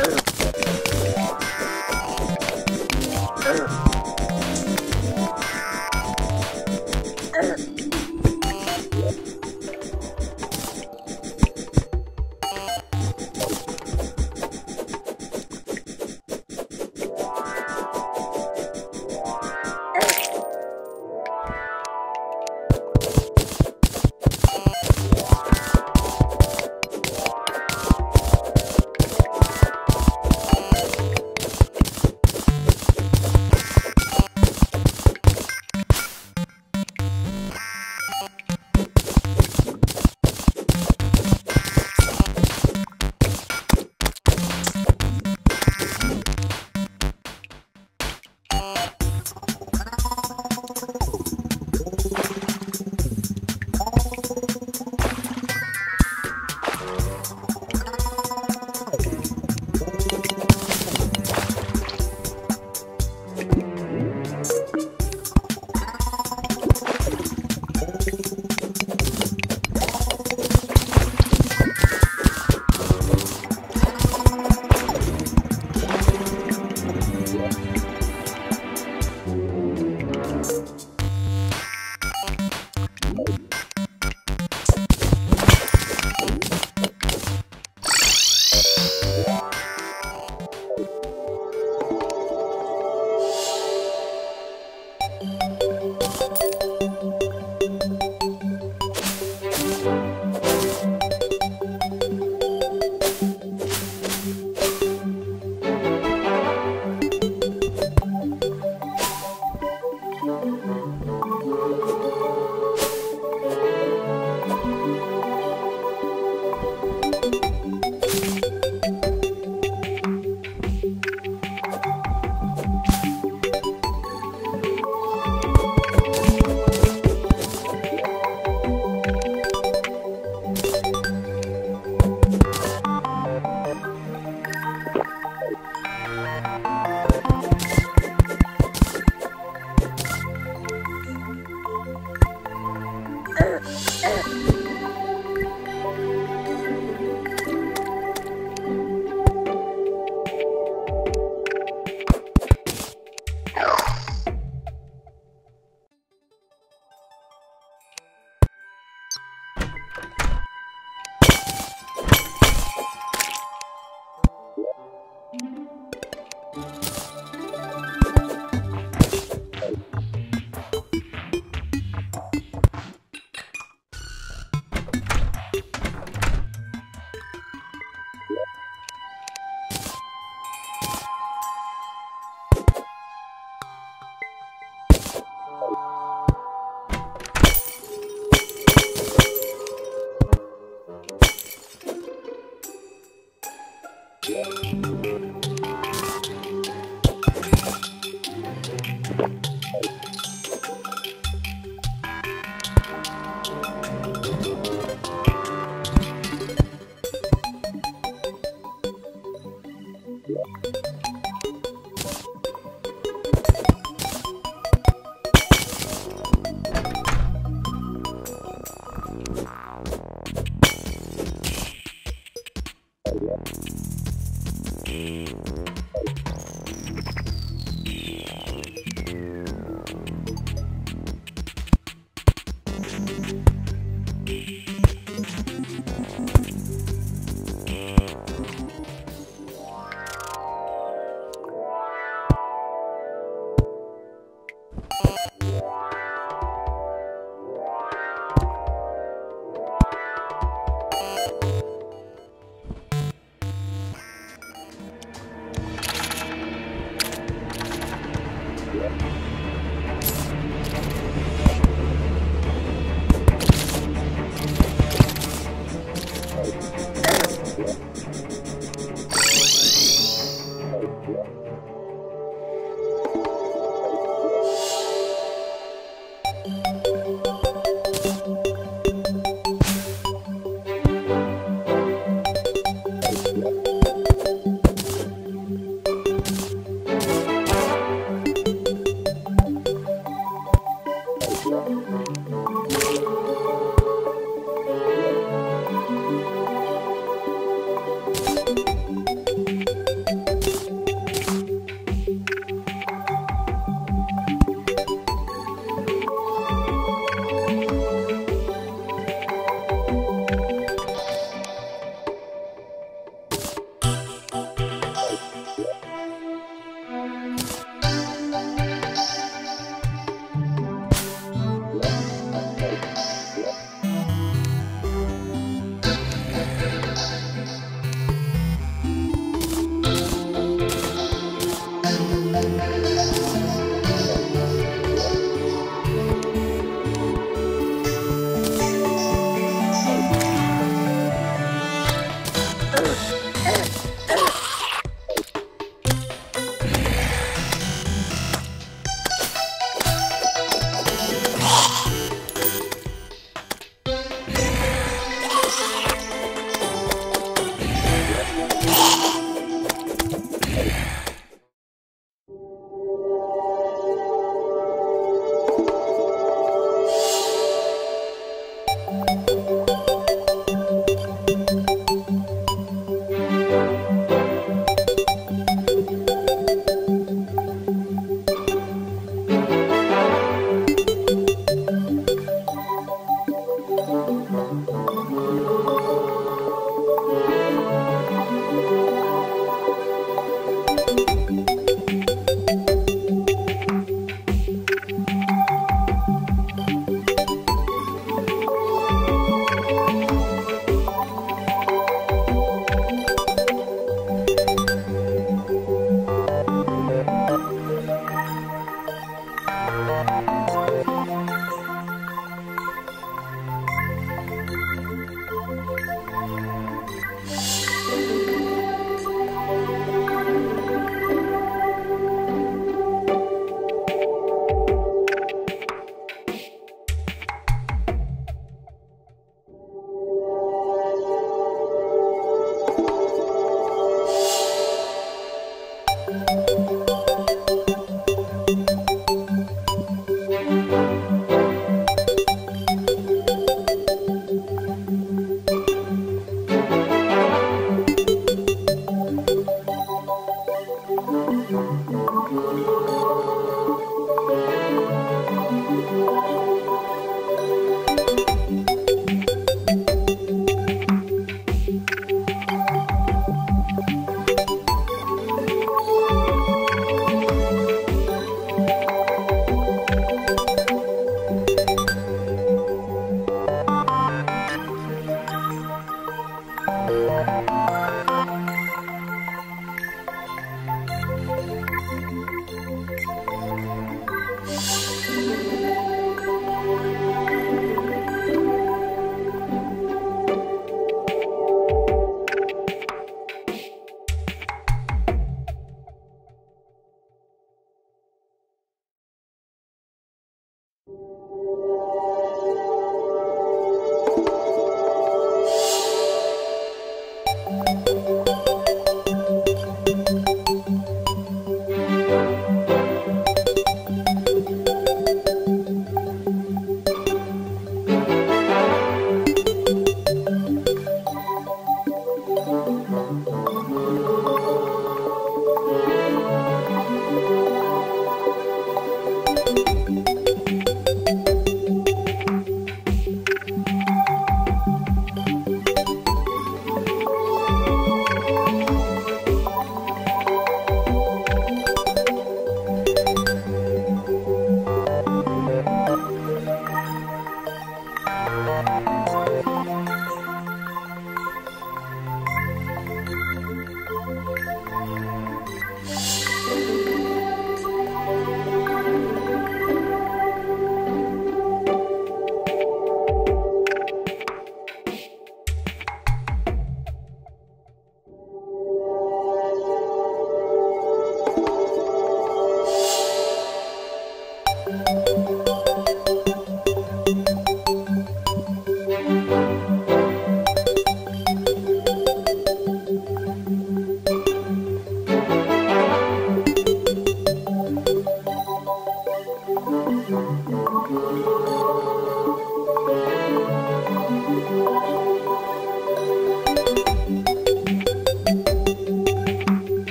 Sure.